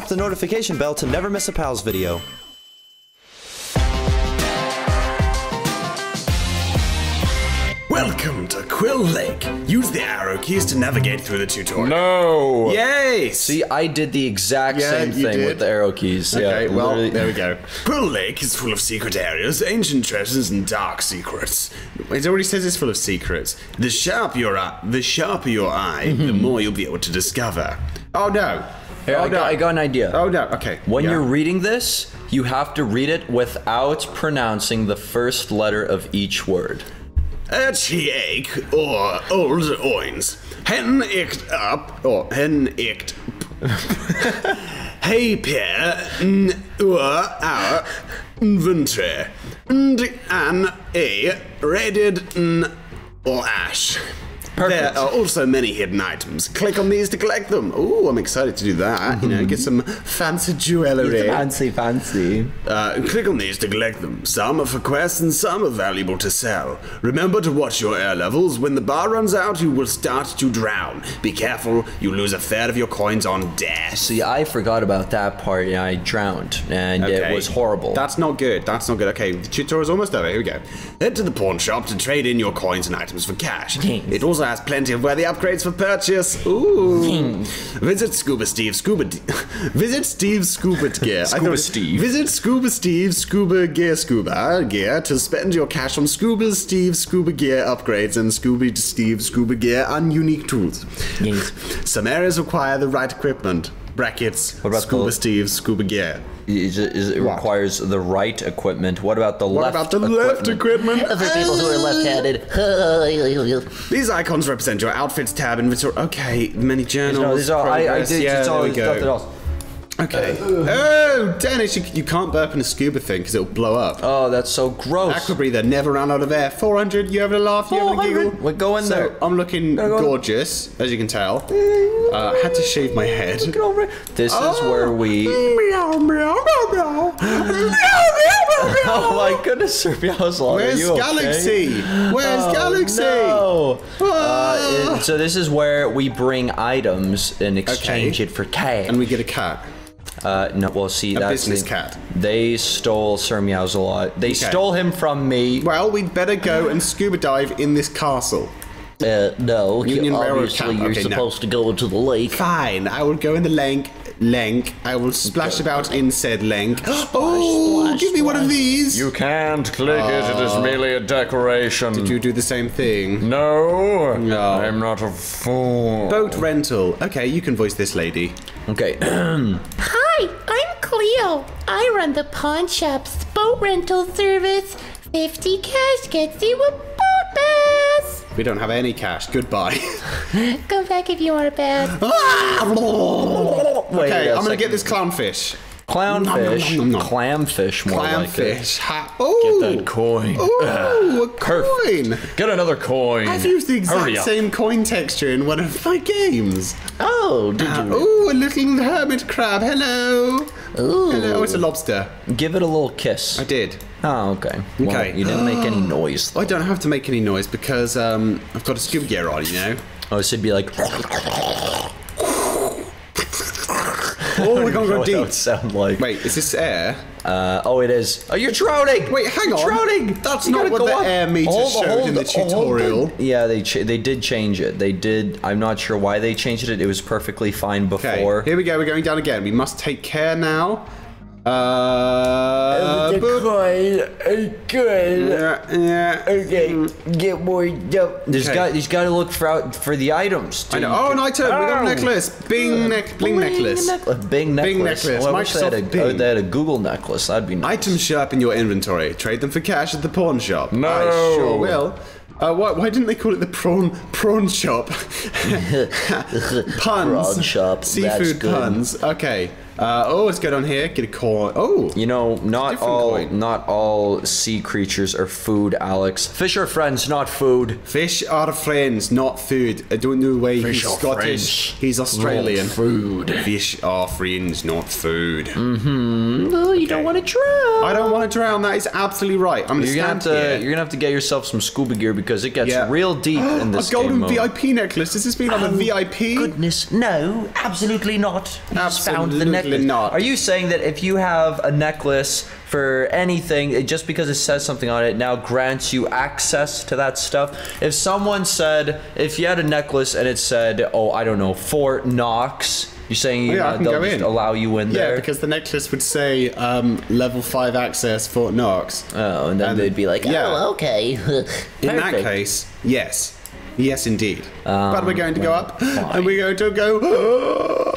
tap the notification bell to never miss a Pals video. Welcome to Quill Lake. Use the arrow keys to navigate through the tutorial. No. Yay! See, I did the exact Yeah, same thing did. with the arrow keys. Okay, yeah, well, literally- there we go. Quill Lake is full of secret areas, ancient treasures, and dark secrets. It already says it's full of secrets. The sharper your eye, the sharper your eye, mm-hmm. the more you'll be able to discover. Oh no! Here, oh, I, no. got, I got an idea. Oh no! Okay. When yeah. you're reading this, you have to read it without pronouncing the first letter of each word. Achiek or old oins. Hen icht up or hen icht. Hey n ur our inventory. And an a rated n or ash. There are also many hidden items. Click on these to collect them. Ooh, I'm excited to do that. You know, get some fancy jewelry. Fancy, fancy. Uh, click on these to collect them. Some are for quests and some are valuable to sell. Remember to watch your air levels. When the bar runs out, you will start to drown. Be careful, you lose a third of your coins on death. See, I forgot about that part and I drowned, and it was horrible. That's not good. That's not good. Okay, the tutorial's almost over. Here we go. Head to the pawn shop to trade in your coins and items for cash. It also has plenty of worthy upgrades for purchase. Ooh. Visit Scuba Steve Scuba. D- Visit Steve Scuba Gear. Scuba thought- Steve. Visit Scuba Steve Scuba Gear Scuba Gear to spend your cash on Scuba Steve Scuba Gear upgrades and Scuba Steve Scuba Gear and unique tools. Some areas require the right equipment. Brackets. What about Scuba the- Steve Scuba Gear. Is it, is it What? requires the right equipment. What about the What left about the left equipment? For people who are uh, left-handed. These icons represent your outfits tab inventory. Okay, many journals. No, these are, I, I did Yeah, it's there all, we it's nothing go. Okay. Oh, Denis, you, you can't burp in a scuba thing because it'll blow up. Oh, that's so gross. Aqua breather never ran out of air. 400, you having a laugh? You having a 400? giggle? We're going so, there. I'm looking go- gorgeous, as you can tell. Uh, had to shave my head. Get over it. This is where we. Meow, meow, meow, meow. Meow, meow, meow, Oh my goodness, Sir Meowslot, Where's are you okay? Galaxy? Where's Oh, Galaxy? No. Uh, Ah. it- so this is where we bring items and exchange Okay. it for cash. And we get a cat. Uh, no, well, see, A that's business the- cat. They stole Sir Meowslot. They stole him from me. Well, we'd better go and scuba dive in this castle. Uh, no, you- Union Railroad obviously Camp. you're Okay, no. supposed to go into the lake. Fine, I will go in the lake. Lake. I will splash about in said lake. oh, splash, give me one of these. You can't click it. It is merely a decoration. Did you do the same thing? No. No. I'm not a fool. Boat rental. Okay, you can voice this lady. Okay. Hi, I'm Cleo. I run the pawn shop's boat rental service. 50 cash gets you a boat pass. We don't have any cash. Goodbye. Come back if you want a pass. Ah! Okay, a I'm gonna get this clownfish. Clownfish. Nom, nom, nom, nom. Clamfish, more like it. Clownfish. Ha- oh, Get that coin. Ooh, a coin. Get another coin. I've used the exact same coin texture in one of my games. Oh, did you? Oh, a little hermit crab. Hello. Hello, it's a lobster. Give it a little kiss. I did. Oh, okay. Well, Okay. you didn't make any noise. I don't have to make any noise because um, I've got a scuba gear on, you know. Oh, so it'd be like. Oh, we're gonna go what that would deep. sound like. Wait, is this air? Uh, oh, it is. Oh, you're drowning. Wait, hang You're on. Drowning. That's You not gotta what go the up. air meter Hold- showed hold- in the tutorial. it. Yeah, they ch- they did change it. They did. I'm not sure why they changed it. It was perfectly fine Okay, before. here we go. We're going down again. We must take care now. Uh, boop. Good. yeah, yeah. Okay, get more dope. There's Okay. got. He's got to look for out for the items. I know. Oh, an item. We got a necklace. Bing neck. Bling necklace. A big necklace. necklace. Oh, I wish they had, a, Bing. oh, they had a Google necklace. That'd be nice. Items show up in your inventory. Trade them for cash at the pawn shop. No. I sure will. Uh, why, why didn't they call it the prawn prawn shop? puns. Prawn shop, that's Seafood good. puns. Okay. Uh, oh, let's go down here. Get a coin. Oh. You know, not all coin. not all sea creatures are food, Alex. Fish are friends, not food. Fish are friends, not food. I don't know why Fish he's Scottish. friends, He's Australian. not food. Fish are friends, not food. Oh, you don't want to drown. I don't want to drown. That is absolutely right. I'm gonna You're gonna have stand to. here. You're gonna have to get yourself some scuba gear because it gets Yeah. real deep in this a golden game mode. VIP necklace. Does this mean I'm a VIP? Goodness, no, absolutely not. You just found the Absolutely Definitely necklace. not. Are you saying that if you have a necklace for anything, it- just because it says something on it, now grants you access to that stuff? If someone said, if you had a necklace and it said, oh, I don't know, Fort Knox, you're saying Yeah, I uh, they'll just in. allow you in there? Yeah, because the necklace would say um, level five access Fort Knox. oh, and then and- they'd be like, yeah. Oh, okay. In that case, yes. Yes, indeed. but we're going to go up, Um, fine. and we're going to go.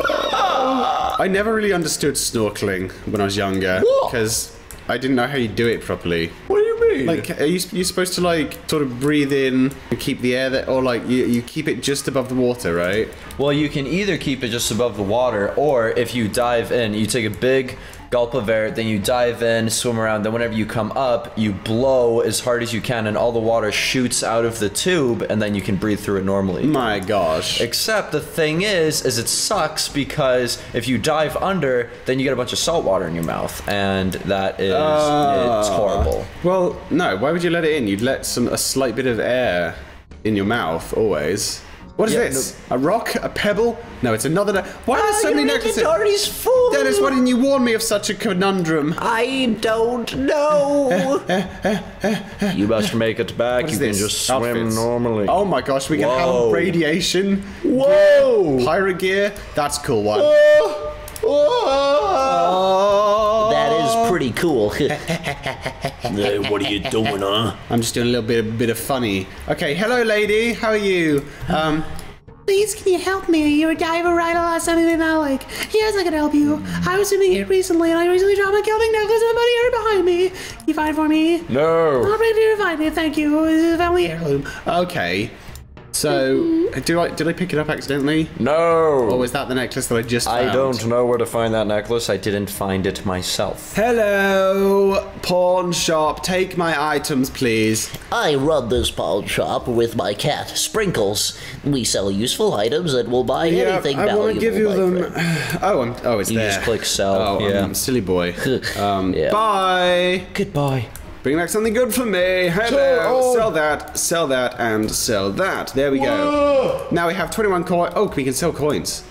I never really understood snorkeling when I was younger because I didn't know how you do it properly. What do you mean? Like, are you you supposed to like sort of breathe in and keep the air that, or like you, you keep it just above the water, right? Well, you can either keep it just above the water, or if you dive in, you take a big gulp of air, then you dive in, swim around, then whenever you come up, you blow as hard as you can, and all the water shoots out of the tube, and then you can breathe through it normally. My gosh. Except the thing is, is it sucks because if you dive under, then you get a bunch of salt water in your mouth, and that is it's ah. horrible. Well, no. Why would you let it in? You'd let some a slight bit of air in your mouth always. What is Yeah, this? A rock? A pebble? No, it's another. ne- Why are there so your many necklaces? inventory's full. Denis, why didn't you warn me of such a conundrum? I don't know. You must make it back. You is can just swim Outfits. normally. Oh my gosh, we can Whoa. have radiation. Whoa! Pirate gear. That's a cool one. that is pretty cool. Hey, what are you doing, huh? I'm just doing a little bit, a bit of funny. Okay, hello, lady. How are you? Um, Please, can you help me? You're a diver, right? I lost something in my lake. Yes, I can help you. I was swimming here recently, and I recently dropped my kelping necklace in the muddy area behind me. Can you find it for me? no. I'm ready to find it. Thank you. This is a family heirloom. okay. So, do I did I pick it up accidentally? No. Or was that the necklace that I just found? I don't know where to find that necklace. I didn't find it myself. Hello, pawn shop. Take my items, please. I run this pawn shop with my cat, Sprinkles. We sell useful items and will buy anything I valuable. want to give you them. friend. Oh, I'm, oh, it's You there. just click sell, Oh, yeah. I'm silly boy. Um, Yeah. Bye. Goodbye. Bring back something good for me. Hello. Sell that, sell that, and sell that. There we go. Now we have 21 coin. Oh, we can sell coins.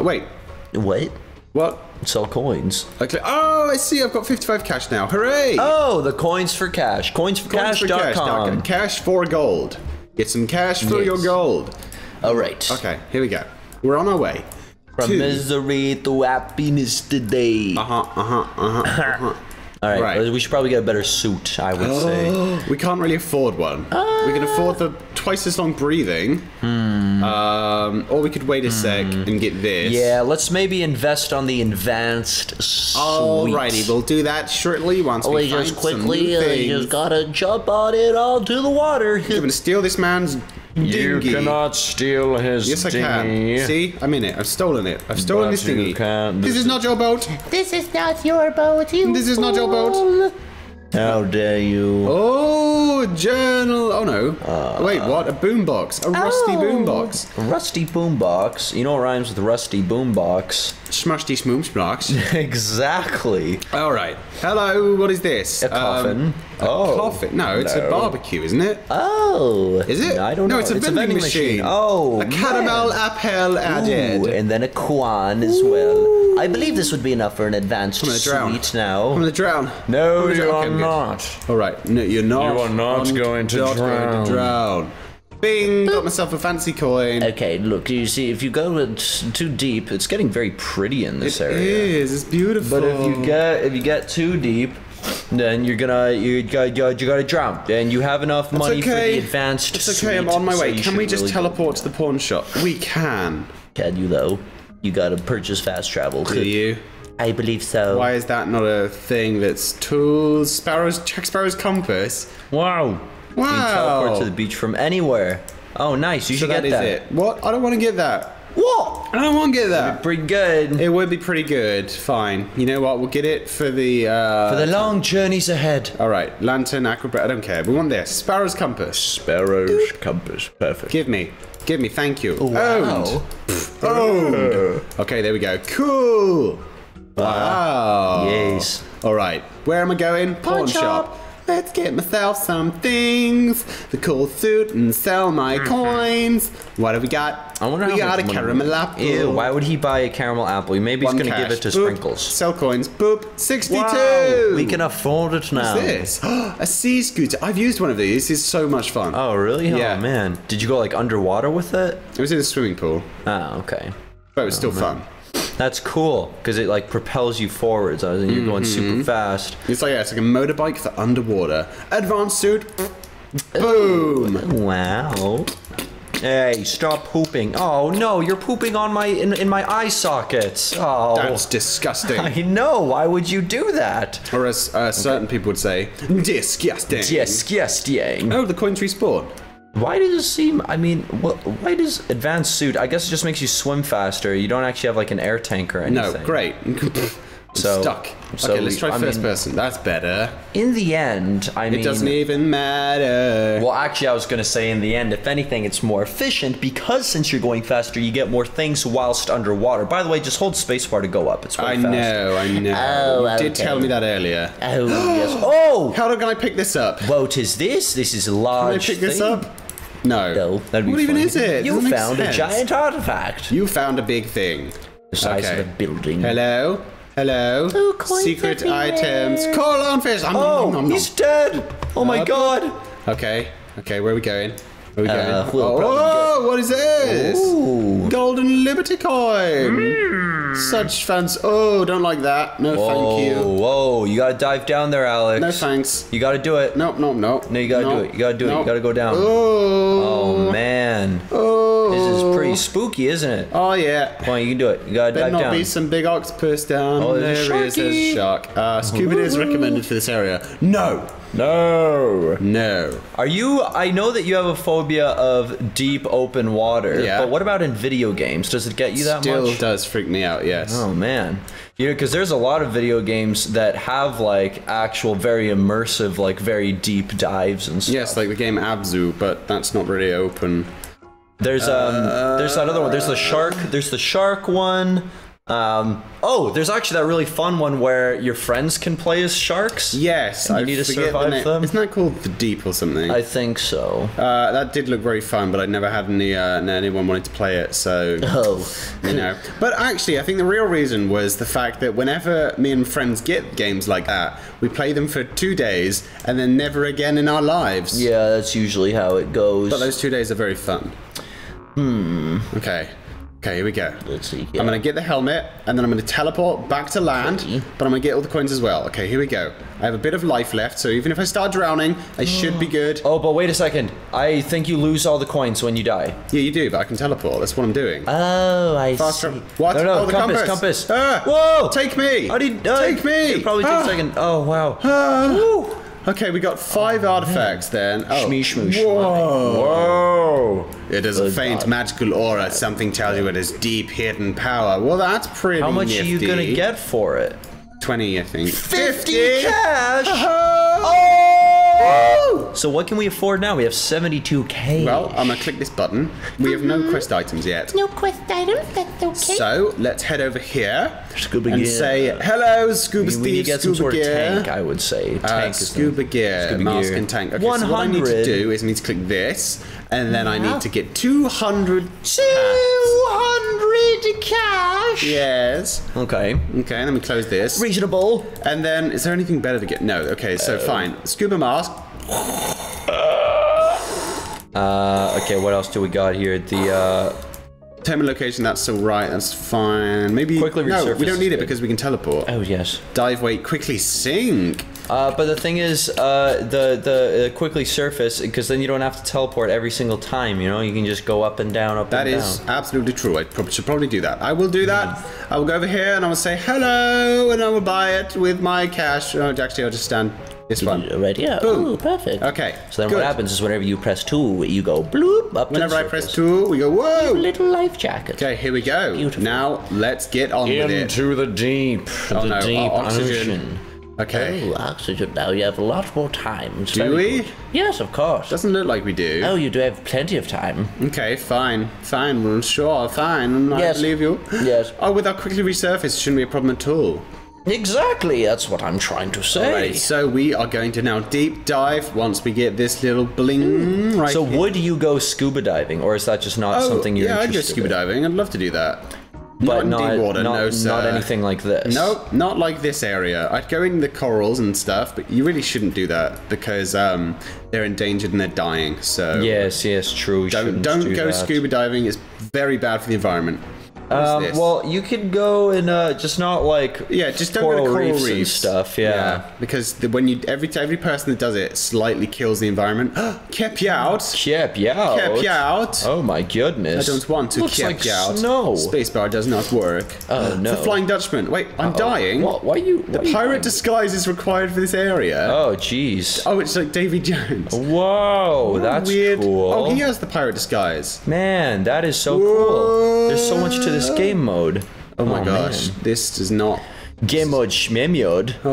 Wait, Wait. what? Sell coins. I click. Oh, I see. I've got 55 cash now. Hooray! Oh, the coins for cash. Coins for Coinsforcash.com. Cash for cash. Cash for gold. Get some cash for Yes. your gold. All right. Okay, here we go. We're on our way. From Two. misery to happiness today. Uh huh. Uh huh. Uh huh. Uh-huh. All right, right. we should probably get a better suit. I would say. we can't really afford one. we can afford the twice as long breathing. Um, or we could wait a sec and get this. Yeah, let's maybe invest on the advanced suite. Alrighty, we'll do that shortly once we, We just some quickly new uh, just gotta jump on it onto the water. I'm gonna steal this man's You dinghy. cannot steal his Yes, I can. See, I'm in it. I've stolen it. I've stolen But this you dinghy. can't. This This is not your boat. This is not your boat, you This is not your boat. How dare you? Oh, journal. Oh no. Wait, what? A boombox. A rusty Oh. boombox. A rusty boombox. You know what rhymes with rusty boombox? Smusty smoomsbox. exactly. All right. Hello. What is this? A coffin. Um, a Oh. coffin. No, it's a barbecue, isn't it? Oh. Is it? I don't no, know. it's a It's a vending, vending machine. machine. Oh, a caramel apple added. Ooh, and then a Kwan as well. I believe this would be enough for an advanced I'm gonna drown. suite I'm now. gonna drown. No, you are not. All right. No, you're not. You are not I'm going to not drown. Going to drown. Bing! Got myself a fancy coin. Okay, look, you see, if you go too deep, It's getting very pretty in this It area. is. It's beautiful. But if you get if you get too deep, then you're gonna you got you, you gotta drown. And you have enough money okay. for the advanced. It's okay. I'm on my way. you Can we just really teleport to the pawn shop? We can. can you though? You gotta purchase fast travel. Do you? I believe so. Why is that not a thing that's tools? Sparrow's Jack Sparrow's compass. Wow. it. You can teleport to the beach from anywhere. Oh, nice. You So should that get is that. it. What? I don't want to get that. What? I don't want to get that. Pretty good. It would be pretty good. Fine. You know what? We'll get it for the. Uh, For the long journeys ahead. All right. Lantern, acrobat. I don't care. We want this. Sparrow's compass. Sparrow's compass. Perfect. Give me. Give me. Thank you. Wow. Owned. Owned. Okay. There we go. Cool. Wow. Yes. All right. Where am I going? Pawn, shop. Let's get myself some things, the cool suit, and sell my mm-hmm. coins. What have we got? I wonder we got a caramel apple. Ew, why would he buy a caramel apple? Maybe One he's gonna give it to Boop. Sprinkles. Sell coins. Boop. 62. Wow, we can afford it now. What's this? a sea scooter. I've used one of these. It's so much fun. Oh, really? Oh, yeah. Oh, man. Did you go like underwater with it? It was in a swimming pool, Oh, okay. but it was still oh, fun. That's cool because it like propels you forwards in you're going Mm-hmm. super fast. It's like yeah, it's like a motorbike for underwater. Advanced suit. Boom. Wow. Hey, stop pooping. Oh no, you're pooping on my in, in my eye sockets. Oh. That's disgusting. I know. Why would you do that? or as uh, certain people would say, disgusting. Yes, yes. Oh, the coin tree sport. Why does it seem? I mean, wh- why does advanced suit? I guess it just makes you swim faster. You don't actually have like an air tank or anything. No, great. So- stuck. so okay, let's try I first mean- person. That's better. In the end, I mean, It doesn't even matter. Well, actually, I was going to say in the end, if anything, it's more efficient because since you're going faster, you get more things whilst underwater. By the way, just hold spacebar to go up. It's way I faster. know, I know. Oh, you did tell me that earlier. Oh, yes. Oh, How can I pick this up? Can what is this? This is a I large pick this up? No. No. That'd be What even funny. is it? You Doesn't make found a sense. giant artifact. You found a big thing. The size Okay. of a building. Hello? Hello? Ooh, coins Secret everywhere. items. Call on fish. Oh, nom, nom, Oh, nom, nom, he's dead. Oh my god. Okay. Okay, where are we going? Where are we Uh, we'll oh, probably what is this? Ooh. Golden Liberty coin. Such fancy. Oh, don't like that. No, Whoa, thank you. whoa! You gotta dive down there, Alex. No thanks. You gotta do it. Nope, nope, nope. No, you gotta do it. You gotta do it. You gotta go down. Oh. Oh man, Oh. this is pretty spooky, isn't it? Oh yeah. Come on, you can do it. You gotta Better dive not down. be some big octopus down Oh, there. there's a is a shark. Uh, scuba is recommended for this area. No. No. No. Are you? I know that you have a phobia of deep open water. Yeah. But what about in video games? Does it get you that Still much? Still does freak me out. Yes. Oh man. You know, because there's a lot of video games that have like actual very immersive, like very deep dives and stuff. Yes, like the game Abzu, but that's not really open. There's um there's another one. There's the shark. There's the shark one. Um oh, there's actually that really fun one where your friends can play as sharks. Yes, I need to forget the survive them. Isn't that called the Deep or something? I think so. uh, that did look very fun, but I never had any uh, anyone wanted to play it, so Oh. you know. But actually, I think the real reason was the fact that whenever me and friends get games like that, we play them for two days and then never again in our lives. Yeah, that's usually how it goes. But those two days are very fun. Hmm. Okay. Okay, here we go. Let's see. I'm gonna get the helmet, and then I'm gonna teleport back to land, Okay. but I'm gonna get all the coins as well. Okay, here we go. I have a bit of life left, so even if I start drowning, I should be good. Oh, but wait a second. I think you lose all the coins when you die. Yeah, you do, but I can teleport. That's what I'm doing. Oh, I Fast see. What? No, no, oh, the compass, compass. compass. Ah, Whoa! Take me. How did uh, Take me. It probably Ah. a second. Oh wow. Ah. Okay, we got five oh, artifacts then. Oh. Shmee, shmoo, Whoa. Whoa. It is a faint magical aura. Something tells you it has deep hidden power. Well, that's pretty How much nifty. are you gonna get for it? 20, I think. 50 cash! Oh! So what can we afford now? We have 72k. Well, I'm gonna click this button. We have no quest items yet. No quest items, that's okay. So let's head over here Scuba and gear. say hello, scuba we Steve, get some scuba sort of gear. tank, I would say. Uh, Tank is the- scuba gear, Scuba mask gear. and tank. Okay, so what I need to do is I need to click this, and then I need to get 200 200 cash. Yes. Okay. Okay, Let me close this. Reasonable. And then, is there anything better to get? No. Okay, so fine. Scuba mask. Uh, okay, what else do we got here? The uh, Terminal location, that's all right. That's fine. Maybe. Quickly no, we don't need it because we can teleport. oh yes. Dive, weight, quickly sink. Uh, but the thing is, uh, the the uh, quickly surface because then you don't have to teleport every single time. You know, you can just go up and down, up That and is down. absolutely true. I prob- should probably do that. I will do that. I will go over here and I will say hello and I will buy it with my cash. Oh, actually, I'll just stand this one. Right, yeah. Boom. Ooh, perfect. Okay. So then good. what happens is whenever you press two, you go bloop up Whenever to I press two, we go, whoa! Little life jacket. Okay, here we go. Beautiful. Now, let's get on with it. Into the deep. Oh, the no, deep o- oxygen. ocean. Okay. Oh, oxygen. Now you have a lot more time. It's Do we? good. Yes, of course. Doesn't look like we do. Oh, you do have plenty of time. Okay, fine. Fine, well, sure, fine. I Yes. believe you. Yes. Oh, with our quickly resurface, shouldn't be a problem at all. Exactly, that's what I'm trying to say. Alright, so we are going to now deep dive once we get this little bling hmm. right So here. would you go scuba diving, or is that just not Oh, something you're yeah, I'd go scuba in? diving. I'd love to do that. But in not, deep water, not, no, sir. not anything like this. Nope, not like this area. I'd go in the corals and stuff, but you really shouldn't do that because um, they're endangered and they're dying. So Yes, yes, true. you don't don't do go that. scuba diving. It's very bad for the environment. What is Um, well, you could go and uh, just not like yeah, just don't coral, go to coral reefs, reefs, and stuff. Yeah. because the, when you every every person that does it slightly kills the environment. Kept you out. Kept you out. Kept you out. Oh my goodness. I don't want to Looks keep like you out. snow. Spacebar does not work. Oh, no. The Flying Dutchman. Wait, I'm dying. What? Why you? The why you pirate dying? disguise is required for this area. Oh, jeez. Oh, it's like Davy Jones. Whoa, that's Weird. cool. Oh, he has the pirate disguise. Man, that is so cool. There's so much to this game mode. Oh my gosh, this does not. Game mode shmemyod. Oh,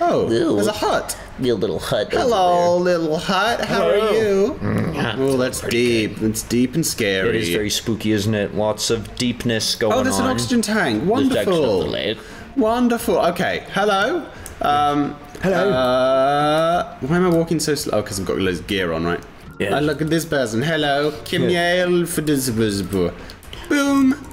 oh, there's a hut. Your little hut. over Hello, little hut. How are you? Mm. Oh, that's deep. It's deep and scary. It is very spooky, isn't it? Lots of deepness going on. Oh, there's an on. oxygen tank. there. The Wonderful. Wonderful. Okay. Hello. Um, Hello. Uh, why am I walking so slow? Oh, because I've got loads of gear on, right? Yeah. I look at this person. Hello. Kim Yale for this. Boom.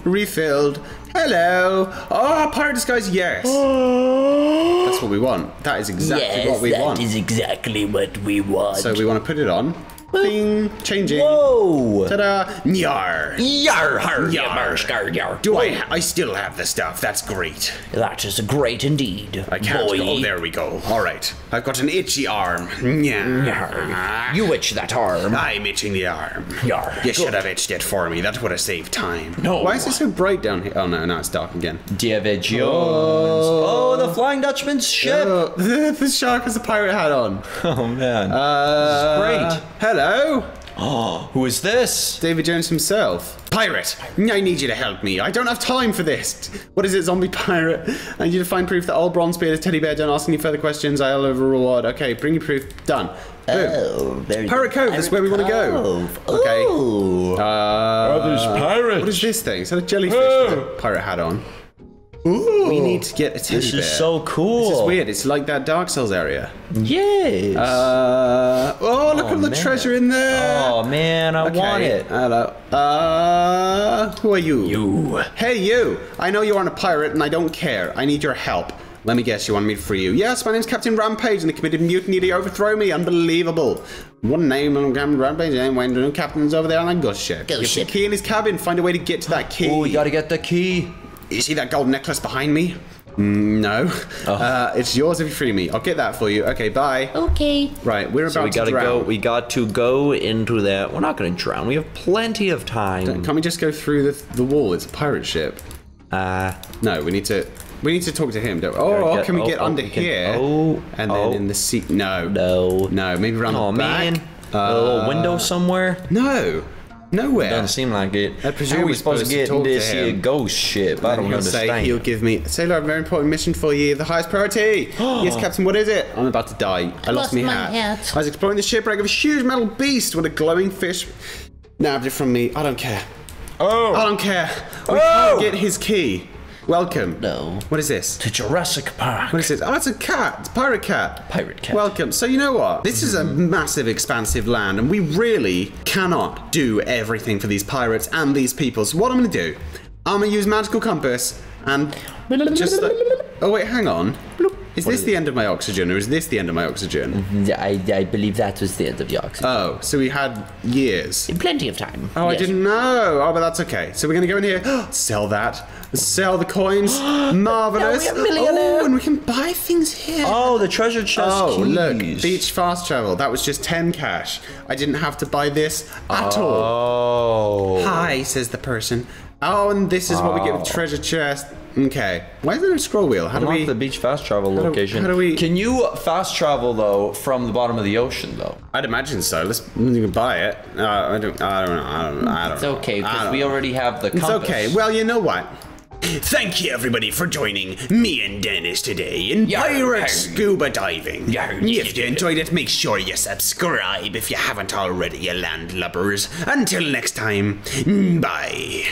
Refilled. Hello. Oh, pirate disguise. Yes. Oh. That's what we want. That is exactly Yes, what we that want. is exactly what we want. So we want to put it on. Bing. Changing. Whoa! Ta-da. Nyar. Yar, har, Yar. yar, yar. Do I? I still have the stuff. That's great. That is great indeed. I can't. Boy. Oh, there we go. All right. I've got an itchy arm. Yeah. You itch that arm. I'm itching the arm. Yar. You should have itched it for me. That would have saved time. No. Why is it so bright down here? Oh no, now it's dark again. David Jones. Oh, the Flying Dutchman's ship. Oh, the, shark has a pirate hat on. Oh, man. Uh, great. Hello, oh, who is this? David Jones himself. Pirate, I need you to help me. I don't have time for this. What is it, zombie pirate? I need you to find proof that old bronze bearded teddy bear. Don't ask any further questions. I'll over reward. Okay, bring your proof. Done. Boom. Oh, very Pirate Cove, that's where we want to go. Okay. Ooh. Uh, there's pirates. What is this thing? Is that a jellyfish with a pirate hat on? We need to get a teddy This bear. is so cool. This is weird. It's like that Dark Souls area. Yes. Uh, oh, look at the man. treasure in there. oh, man, I Okay, want it. Hello. Uh, who are you? You. Hey, you. I know you aren't a pirate, and I don't care. I need your help. Let me guess, you want me to free you? Yes, my name's Captain Rampage, and they committed mutiny to overthrow me. Unbelievable. One name, and Captain Rampage, and when the captain's over there on that ghost ship. Ghost Get the ship. key in his cabin. Find a way to get to that key. Oh, we gotta get the key. You see that gold necklace behind me? Mm, No. Oh. Uh, it's yours if you free me. I'll get that for you. Okay, bye. Okay. Right, we're So about we gotta to drown. go. We got to go into that. We're not gonna drown. We have plenty of time. Can't we just go through the, the wall? It's a pirate ship. Uh, No, we need to. We need to talk to him. Don't we? Oh, get- can we oh, get oh, under we can- here? oh, and then oh. in the seat? No, no. no. Maybe around Oh the back. man. a little window somewhere. No, nowhere. Doesn't seem like it. I presume How are we we're supposed to supposed to get talk into to see a him. ghost ship? I don't he'll say understand. he'll give me. Sailor, I have a very important mission for you. The highest priority. yes, Captain. What is it? I'm about to die. I lost, lost my my hat. hat. I was exploring the shipwreck of a huge metal beast with a glowing fish. Nabbed it from me. I don't care. oh, I don't care. We Oh! can't get his key. Welcome. No. What is this? to Jurassic Park. What is this? Oh, it's a cat. It's a pirate cat. Pirate cat. Welcome. So you know what? This is a massive, expansive land, and we really cannot do everything for these pirates and these people. So what I'm going to do, I'm going to use magical compass and just. Like, oh wait, hang on. Is this the end of my oxygen, or is this the end of my oxygen? Mm, I, I believe that was the end of the oxygen. Oh, so we had years. Plenty of time. Oh, I Yes. didn't know. Oh, but that's okay. So we're gonna go in here, sell that, sell the coins. Marvelous. Now we are millionaire. Oh, and we can buy things here. Oh, the treasure chest. Oh, keys. look, beach fast travel. That was just 10 cash. I didn't have to buy this at all. Oh. Hi, says the person. Oh, and this is what we get with oh. treasure chest. Okay. Why is there a scroll wheel? How do Unlock we... the beach fast travel do- location. how do we- Can you fast travel though from the bottom of the ocean though? I'd imagine so. Let's you can buy it. Uh, I don't. I don't know. I don't. I don't It's know. okay, because We already have the compass. It's okay. Well, you know what? Thank you, everybody, for joining me and Denis today in Yarr, pirate yarr. scuba diving. Yarr. If you enjoyed it, make sure you subscribe if you haven't already, you landlubbers. Until next time, bye.